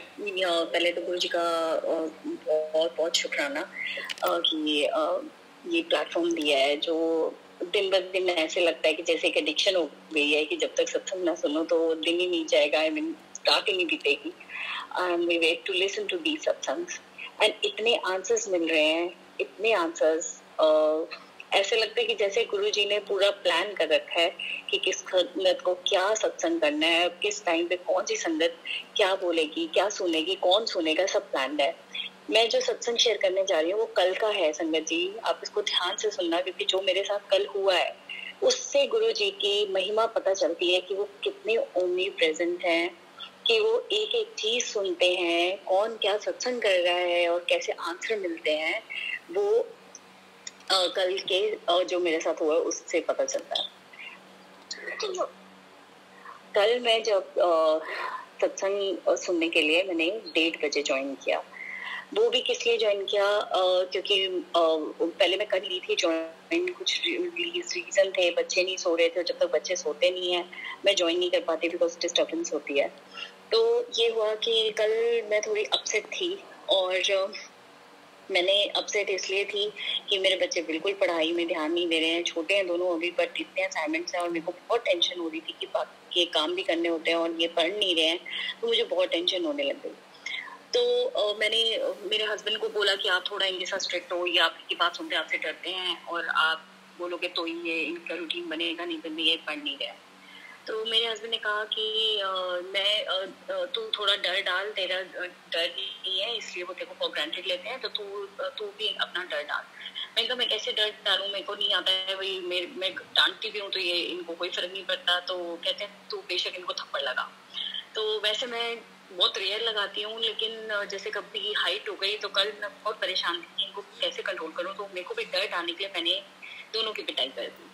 पहले तो गुरु जी का बहुत बहुत शुक्राना कि ये प्लेटफॉर्म दिया है, जो दिन ब दिन ऐसे लगता है कि जैसे एक एडिक्शन हो गई है कि जब तक सत्संग ना सुनो तो दिन ही नहीं जाएगा आई मीन रात ही नहीं बीतेगी। And we wait to listen to the satsangs and इतने आंसर्स मिल रहे हैं, इतने आंसर्स ऐसे लगता है कि जैसे गुरु जी ने पूरा प्लान कर रखा है कि किस संगत को क्या सत्संग करना है, किस टाइम पे कौन सी संगत क्या बोलेगी, क्या सुनेगी, कौन सुनेगा, सब प्लान है। मैं जो सत्संग शेयर करने जा रही हूँ, वो कल का है संगत जी। आप इसको ध्यान से सुनना, क्योंकि जो मेरे साथ कल हुआ है, उससे गुरु जी की महिमा पता चलती है कि वो कितने ओमनी प्रेजेंट हैं, कि वो एक एक चीज़ सुनते हैं, कौन क्या सत्संग कर रहा है और कैसे आंसर मिलते हैं। वो आ, कल के आ, जो मेरे साथ हुआ उससे पता चलता है। कल मैं जब सत्संग सुनने के लिए मैंने डेढ़ बजे ज्वाइन किया। वो भी किस लिए ज्वाइन किया? uh, क्योंकि uh, पहले मैं कर ली थी ज्वाइन कुछ रीजन थे बच्चे नहीं सो रहे थे जब तक बच्चे सोते नहीं है मैं ज्वाइन नहीं कर पाती बिकॉज़ डिस्टर्बेंस होती है। तो ये हुआ कि कल मैं थोड़ी अपसेट थी और मैंने अपसेट इसलिए थी कि मेरे बच्चे बिल्कुल पढ़ाई में ध्यान नहीं दे रहे हैं छोटे हैं दोनों अभी बट इतने असाइनमेंट्स हैं और मेरे को बहुत टेंशन हो रही थी कि बाकी ये काम भी करने होते हैं और ये पढ़ नहीं रहे हैं तो मुझे बहुत टेंशन होने लग गई। तो uh, मैंने मेरे हस्बैंड को बोला कि आप थोड़ा इनके साथ स्ट्रिक्ट हो ये आपकी बात सुनते आपसे डरते हैं और आप बोलोगे तो ये इनका रूटीन बनेगा नहीं तो ये पढ़ नहीं रहा तो मेरे हस्बैंड ने कहा कि मैं तू थोड़ा डर डाल, तेरा डर नहीं है, इसलिए वो तेरे को ग्रांटेड लेते हैं तो तू तू भी अपना डर डाल। मैं कहा, मैं कैसे डर डालू? मेरे को नहीं आता है मैं मैं डांटती भी हूँ तो ये इनको कोई फ़र्क नहीं पड़ता। तो कहते हैं, तू बेशक इनको थप्पड़ लगा। तो वैसे मैं बहुत रेयर लगाती हूँ, लेकिन जैसे कभी हाइट हो गई तो कल मैं बहुत परेशान थी इनको कैसे कंट्रोल करूँ? तो मेरे को भी डर डालने के लिए मैंने दोनों की पिटाई कर दी।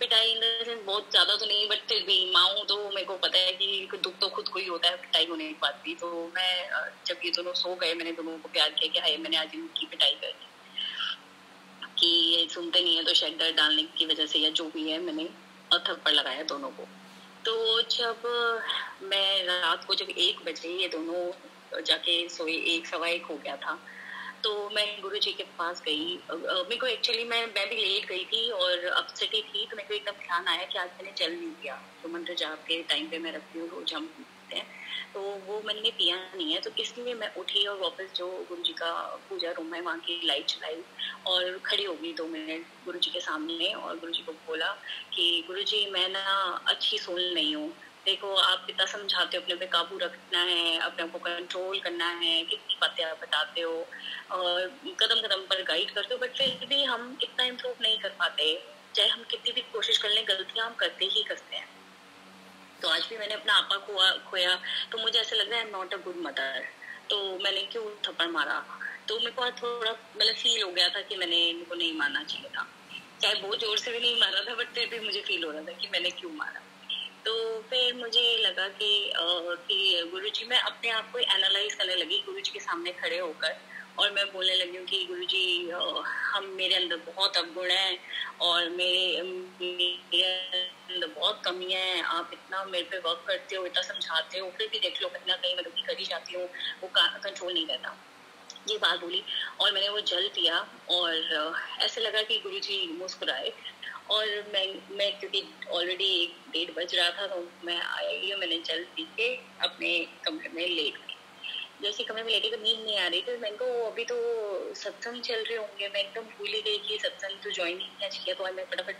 पिटाई इन द बहुत ज़्यादा तो नहीं बट फिर भी माँ तो मेरे को पता है कि दुख तो खुद को ही होता है पिटाई होने के बाद भी। तो मैं जब ये दोनों सो गए, मैंने दोनों को प्यार किया कि हाय, मैंने आज इनकी पिटाई कर दी कि ये सुनते नहीं है तो शायद डर डालने की वजह से या जो भी है, मैंने और थप्पड़ लगाया दोनों को। तो जब, मैं रात को जब एक बजे ये दोनों जाके सोए, एक सवा एक हो गया था तो मैं गुरु जी के पास गई। मेरे को एक्चुअली मैं मैं भी लेट गई थी और अपसेटी थी तो मेरे को एकदम ध्यान आया कि आज मैंने जल नहीं किया तो मंत्र जाप के टाइम पे मैं रखती हूँ, रोज हम हैं। तो वो मैंने पिया नहीं है तो इसलिए मैं उठी और वापस जो गुरु जी का पूजा रूम है, वहाँ की लाइट चलाई और खड़ी हो गई दो मिनट गुरु जी के सामने और गुरु जी को बोला कि गुरु जी, मैं ना अच्छी सोल नहीं हूँ। देखो, आप कितना समझाते हो, अपने पे काबू रखना है, अपने को कंट्रोल करना है, कितनी बातें आप बताते हो, और कदम कदम पर गाइड करते हो बट फिर भी हम इतना इम्प्रूव नहीं कर पाते। चाहे हम कितनी भी कोशिश कर लें, गलतियाँ हम करते ही करते हैं। तो आज भी मैंने अपना आपा खोया खोया तो मुझे ऐसा लग रहा है नॉट अ गुड मदर तो मैंने क्यों थप्पड़ मारा? तो मेरे को थोड़ा मतलब फील हो गया था कि मैंने इनको नहीं मारना चाहिए था। चाहे बहुत ज़ोर से भी नहीं मारा था बट फिर भी मुझे फील हो रहा था कि मैंने क्यों मारा। फिर मुझे लगा कि कि गुरुजी, मैं अपने आप को एनालाइज करने लगी, गुरुजी के सामने खड़े होकर। और मैं बोलने लगी कि गुरु जी हम मेरे अंदर बहुत अवगुण हैं और मेरे मेरे अंदर बहुत कमी है। आप इतना मेरे पे वर्क करते हो, इतना समझाते हो, फिर भी देख लो, कहीं ना कहीं मैं दुखी कर ही जाती हूँ, वो कंट्रोल नहीं करता। ये बात बोली और मैंने वो जल पिया और ऐसे लगा कि गुरु जी मुस्कुराए। और मैं मैं क्योंकि ऑलरेडी एक डेढ़ बज रहा था तो मैं आई मैंने जल पी के अपने कमरे में लेट गई। जैसे कमरे में लेटे तो नींद नहीं आ रही थी मैंने को अभी तो सत्संग चल रहे होंगे, मैं एकदम भूल ही गई कि सत्संग तो ज्वाइन नहीं किया चाहिए तो आज मैं फटाफट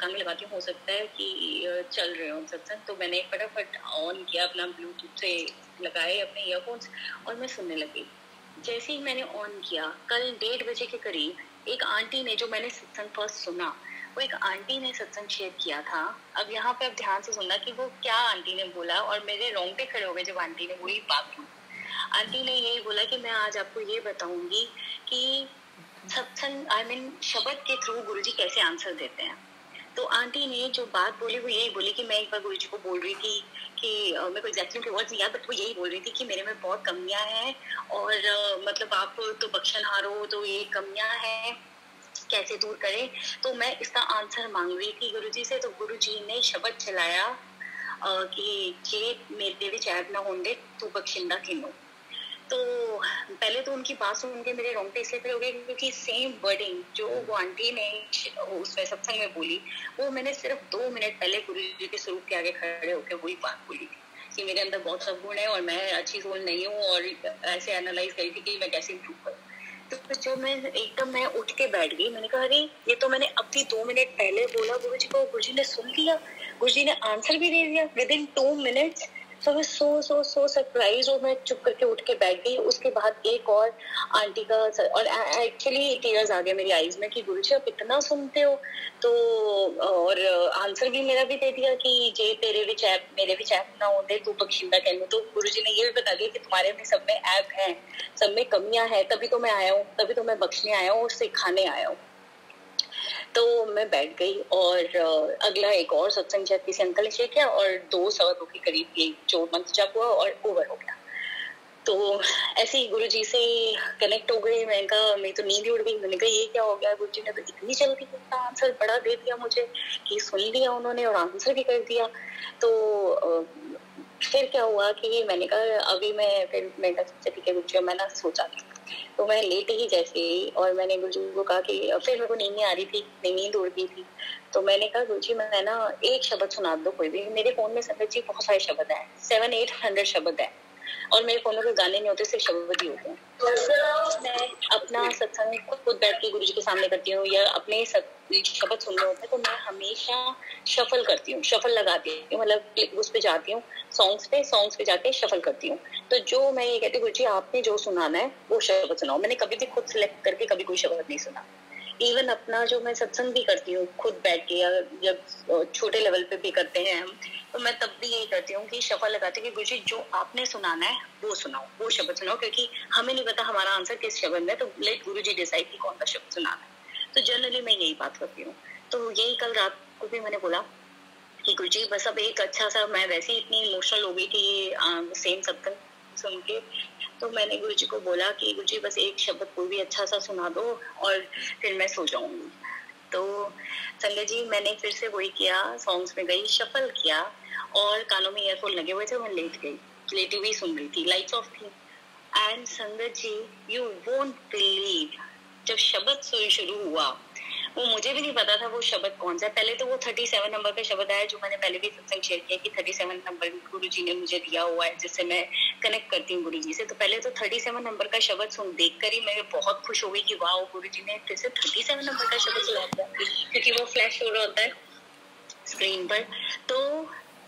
काम लगाती हूँ हो सकता है कि चल रहे हो सत्संग तो मैंने फटाफट ऑन किया अपना ब्लूटूथ से लगाए अपने ईयरफोन्स और मैं सुनने लगी। जैसे ही मैंने ऑन किया, कल डेढ़ बजे के करीब एक आंटी ने जो मैंने सत्संग फ़र्स्ट सुना वो एक आंटी ने सत्संग शेयर किया था। अब यहाँ पे अब ध्यान से सुनना कि वो क्या आंटी ने बोला और मेरे रोंगटे खड़े हो गए जब आंटी ने वही बात की आंटी ने यही बोला कि मैं आज आपको ये बताऊँगी कि सत्संग आई मीन शब्द के थ्रू गुरु जी कैसे आंसर देते हैं। तो आंटी ने जो बात बोली, वो यही बोली कि मैं एक बार गुरु जी को बोल रही थी कि मेरे को एग्जैक्टली उनके वर्ड्स याद बट वो यही बोल रही थी कि मेरे में बहुत कमियाँ हैं और मतलब आप तो बख्शन हारो तो ये कमियाँ हैं। कैसे दूर करें? तो मैं इसका आंसर मांग रही थी गुरु से तो गुरु ने शब्द चलाया कि मेरे ना होंगे तू बख्शिंदा किनो तो पहले तो उनकी बात सुन के मेरे रोंगटे इसलिए खड़े हो गए क्योंकि सेम वर्डिंग जो वो आंटी ने उसमें सत्संग में बोली वो मैंने सिर्फ़ दो मिनट पहले गुरु जी के स्वरूप के आगे खड़े होकर वही बात बोली थी कि मेरे अंदर बहुत सब गुण है और मैं अच्छी सोल नहीं हूँ और ऐसे एनालाइज करी थी कि मैं कैसे इम्प्रूव करूँ। तो जब मैं एकदम मैं उठ के बैठ गई, मैंने कहा, अरे, ये तो मैंने अभी दो मिनट पहले बोला गुरु जी को गुरु जी ने सुन लिया गुरु जी ने आंसर भी दे दिया विद इन टू मिनट्स तो मैं सो सो सो सरप्राइज़ और मैं चुप करके उठ के बैठ गई। उसके बाद एक और आंटी का और एक्चुअली टीयर्स आ गया मेरी आईज में कि जी, आप इतना सुनते हो। तो और आंसर भी मेरा भी दे दिया कि जे तेरे भी ऐप मेरे भी ऐप ना होते तू बख्शिंदा कहने तो गुरु जी ने ये भी बता दिया कि तुम्हारे में सब में ऐप है, सब में कमियाँ हैं। तभी तो मैं आया हूँ, तभी तो मैं बख्शने आया हूँ और सिखाने आया हूँ। तो मैं बैठ गई और अगला एक और सत्संग जब किसी अंकल ने किया और दो सवा दो के करीब ये जो मंथ जब हुआ और ओवर हो गया। तो ऐसे ही गुरु जी से कनेक्ट हो गई मैंने कहा, मैं तो नींद उड़ गई। मैंने कहा, ये क्या हो गया गुरु जी ने तो इतनी जल्दी उसका आंसर बड़ा दे दिया मुझे कि सुन लिया उन्होंने और आंसर भी कर दिया। तो फिर क्या हुआ कि मैंने कहा, अभी मैं फिर मैं कहा ठीक है गुरु जी मैं ना सोचा तो मैं लेट ही जैसे ही और मैंने गुरुजी को कहा कि, फिर मेरे को नींद नहीं आ रही थी नींद उड़ गई थी। तो मैंने कहा, गुरुजी, मैं ना एक शब्द सुना दो कोई भी। मेरे फ़ोन में संगत जी बहुत सारे शब्द हैं। सेवन एट हंड्रेड शब्द है। और मेरे फ़ोन में गाने नहीं होते, सिर्फ़ शब्द ही होते हैं। मैं अपना सत्संग खुद बैठ के गुरु जी के सामने करती हूँ या अपने शब्द सुन रहे होते हैं तो मैं हमेशा शफल करती हूँ, शफल लगाती हूँ। मतलब उस पर जाती हूँ सॉन्ग्स पे सॉन्ग्स पे जाके शफल करती हूँ। तो जो मैं ये कहती हूँ गुरु जी आपने जो सुनाना है, वो शब्द सुनाओ। मैंने कभी भी खुद सिलेक्ट करके कभी कोई शब्द नहीं सुना। इवन अपना जो मैं सत्संग भी करती हूँ, खुद बैठ के या जब छोटे लेवल पे भी करते हैं हम तो मैं तब भी यही करती हूँ कि शफा लगाती हूँ कि गुरु जी जो आपने सुनाना है, वो सुनाओ, वो शब्द सुनाओ, क्योंकि हमें नहीं पता हमारा आंसर किस शब्द में तो लेट गुरु जी डिसाइड की कौन सा शब्द सुनाना है। तो जनरली मैं यही बात करती हूँ। तो यही कल रात को भी मैंने बोला कि गुरु जी बस अब एक अच्छा सा मैं वैसे ही इतनी इमोशनल हो गई थी सेम सत्संग सुन के तो मैंने गुरु जी को बोला कि गुरु जी बस एक शब्द कोई भी अच्छा सा सुना दो और फिर मैं सो जाऊँगी। तो संजय जी, मैंने फिर से वही किया सॉन्ग्स में गई शफल किया और कानों में ईयरफोन लगे हुए थे मैं लेट गई। लेटी हुई सुन रही थी लाइट्स ऑफ़ थी। एंड संगत जी यू वोंट बिलीव जब शब्द शुरू हुआ वो मुझे भी नहीं पता था वो शब्द कौन सा पहले तो वो थर्टी सेवन नंबर का शब्द आया जो मैंने पहले भी सत्संग शेयर किया कि थर्टी सेवन नंबर गुरु जी ने मुझे दिया हुआ है, जिससे मैं कनेक्ट करती हूँ गुरु जी से। तो पहले तो थर्टी सेवन नंबर का शब्द सुन, देख कर ही मैं बहुत खुश हो गई कि वाह गुरु जी ने फिर से थर्टी सेवन नंबर का शब्द सुना क्योंकि वो फ्लैश हो रहा होता है स्क्रीन पर। तो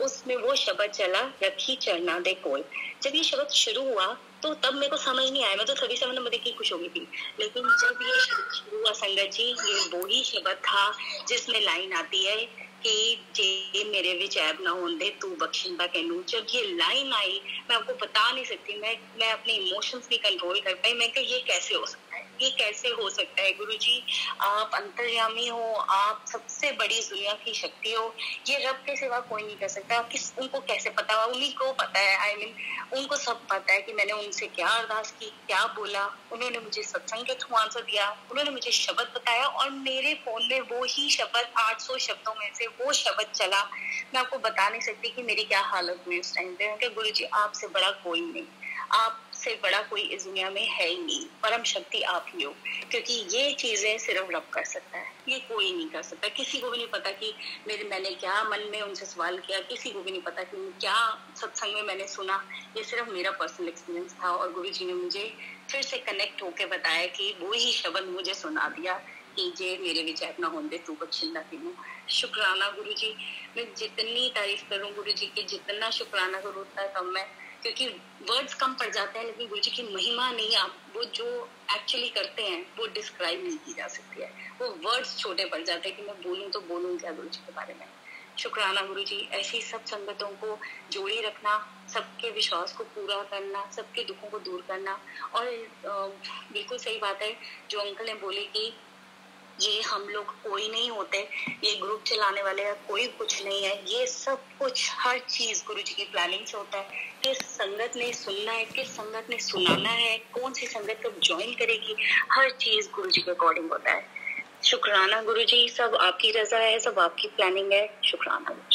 उसमें वो शब्द चला, रखी चरना दे कोल। जब ये शब्द शुरू हुआ तो तब मेरे को समझ नहीं आया। मैं तो सभी समय नंबर देखी खुश हो गई थी। लेकिन जब ये शुरू हुआ संगत जी, ये वो ही शब्द था जिसमें लाइन आती है कि जे मेरे विच ऐब ना होंदे, तू बख्शिंदा कहनू जब ये लाइन आई, मैं आपको बता नहीं सकती, मैं मैं अपने इमोशंस भी कंट्रोल कर पाई। मैं ये कैसे हो सकता ये कैसे हो सकता है? गुरु जी आप अंतर्यामी हो आप सबसे बड़ी दुनिया की शक्ति हो। ये रब के सिवा कोई नहीं कर सकता। किस उनको कैसे पता? हुआ उन्हीं को पता है आई I मीन mean, उनको सब पता है कि मैंने उनसे क्या अरदास की क्या बोला। उन्होंने मुझे सत्संग के थ्रू आंसर दिया। उन्होंने मुझे शब्द बताया और मेरे फ़ोन में वो ही शब्द 800 शब्दों में से वो शब्द चला। मैं आपको बता नहीं सकती कि मेरी क्या हालत हुई उस टाइम पे। गुरु जी आपसे बड़ा कोई नहीं। आपसे बड़ा कोई इस दुनिया में है ही नहीं, परम शक्ति आप ही हो, क्योंकि ये चीज़ें सिर्फ़ रब कर सकता है, ये कोई नहीं कर सकता। किसी को भी नहीं पता कि मेरे, मैंने क्या मन में उनसे सवाल किया, किसी को भी नहीं पता कि क्या सत्संग में मैंने सुना, ये सिर्फ़ मेरा पर्सनल एक्सपीरियंस था और गुरु जी ने मुझे फिर से कनेक्ट होके बताया कि वो ही शब्द मुझे सुना दिया कि जे मेरे विचार ना होंगे, तू बख्शिंदा तीनों। शुक्राना गुरु जी, मैं जितनी तारीफ़ करूँ गुरु जी की, जितना शुक्राना करूँ उतना कम मैं क्योंकि वर्ड्स कम पड़ जाते हैं, लेकिन गुरु जी की महिमा नहीं आप वो जो एक्चुअली करते हैं, वो डिस्क्राइब नहीं की जा सकती है। वो वर्ड्स छोटे पड़ जाते हैं कि मैं बोलूँ तो बोलूँ क्या गुरु जी के बारे में। शुक्राना गुरु जी ऐसी सब संगतों को जोड़ी रखना, सबके विश्वास को पूरा करना, सबके दुखों को दूर करना। और बिल्कुल सही बात है, जो अंकल ने बोली कि ये हम लोग कोई नहीं होते, ये ग्रुप चलाने वाले कोई कुछ नहीं है। ये सब कुछ हर चीज़ गुरु जी की प्लानिंग से होता है किस संगत ने सुनना है किस संगत ने सुनाना है, कौन सी संगत कब ज्वाइन करेगी, हर चीज़ गुरु जी के अकॉर्डिंग होता है। शुक्राना गुरु जी सब आपकी रजा है, सब आपकी प्लानिंग है। शुक्राना गुरु